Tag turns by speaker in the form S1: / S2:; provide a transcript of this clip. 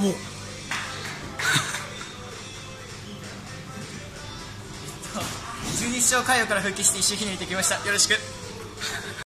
S1: お
S2: 十二指腸回路から復帰して一周ひねりできました。よろしく。